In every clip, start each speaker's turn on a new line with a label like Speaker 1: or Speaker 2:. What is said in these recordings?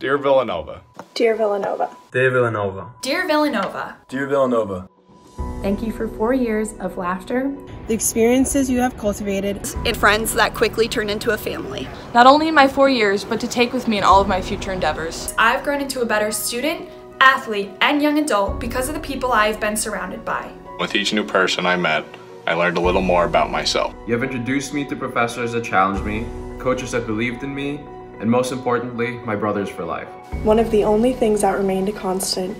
Speaker 1: Dear Villanova.
Speaker 2: Dear Villanova.
Speaker 3: Dear Villanova.
Speaker 4: Dear Villanova.
Speaker 5: Dear Villanova.
Speaker 6: Thank you for four years of laughter,
Speaker 2: the experiences you have cultivated,
Speaker 7: and friends that quickly turn into a family.
Speaker 8: Not only in my four years, but to take with me in all of my future endeavors.
Speaker 4: I've grown into a better student, athlete, and young adult because of the people I have been surrounded by.
Speaker 1: With each new person I met, I learned a little more about myself.
Speaker 9: You have introduced me to professors that challenged me, coaches that believed in me, and most importantly, my brothers for life.
Speaker 2: One of the only things that remained a constant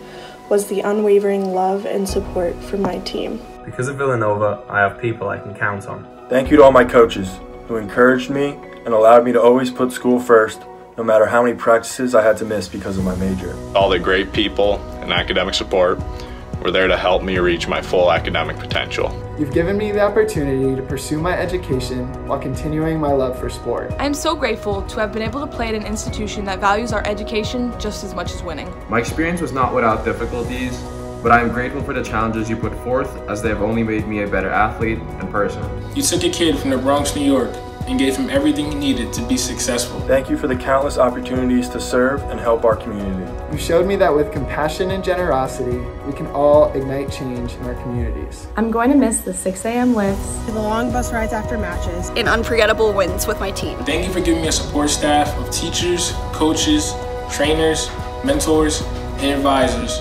Speaker 2: was the unwavering love and support from my team.
Speaker 3: Because of Villanova, I have people I can count on.
Speaker 5: Thank you to all my coaches who encouraged me and allowed me to always put school first, no matter how many practices I had to miss because of my major.
Speaker 1: All the great people and academic support were there to help me reach my full academic potential.
Speaker 10: You've given me the opportunity to pursue my education while continuing my love for sport.
Speaker 8: I am so grateful to have been able to play at an institution that values our education just as much as winning.
Speaker 9: My experience was not without difficulties, but I am grateful for the challenges you put forth as they have only made me a better athlete and person.
Speaker 11: You took a kid from the Bronx, New York, and gave him everything he needed to be successful.
Speaker 5: Thank you for the countless opportunities to serve and help our community.
Speaker 10: You showed me that with compassion and generosity, we can all ignite change in our communities.
Speaker 6: I'm going to miss the 6 a.m. lifts,
Speaker 2: the long bus rides after matches,
Speaker 7: and unforgettable wins with my team.
Speaker 11: Thank you for giving me a support staff of teachers, coaches, trainers, mentors, and advisors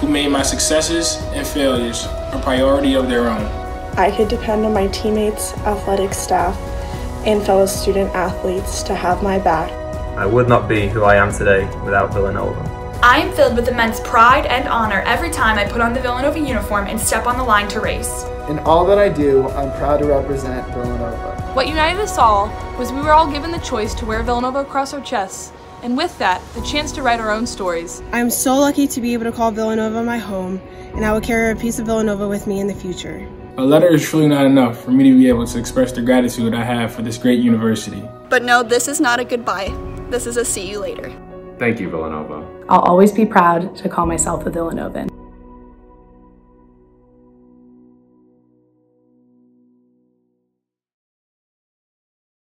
Speaker 11: who made my successes and failures a priority of their own.
Speaker 2: I could depend on my teammates, athletic staff, and fellow student athletes to have my back.
Speaker 3: I would not be who I am today without Villanova.
Speaker 4: I am filled with immense pride and honor every time I put on the Villanova uniform and step on the line to race.
Speaker 10: In all that I do, I'm proud to represent Villanova.
Speaker 8: What united us all was we were all given the choice to wear Villanova across our chests, and with that, the chance to write our own stories.
Speaker 2: I am so lucky to be able to call Villanova my home, and I will carry a piece of Villanova with me in the future.
Speaker 11: A letter is truly not enough for me to be able to express the gratitude I have for this great university.
Speaker 7: But no, this is not a goodbye. This is a see you later.
Speaker 9: Thank you, Villanova.
Speaker 6: I'll always be proud to call myself a Villanovan.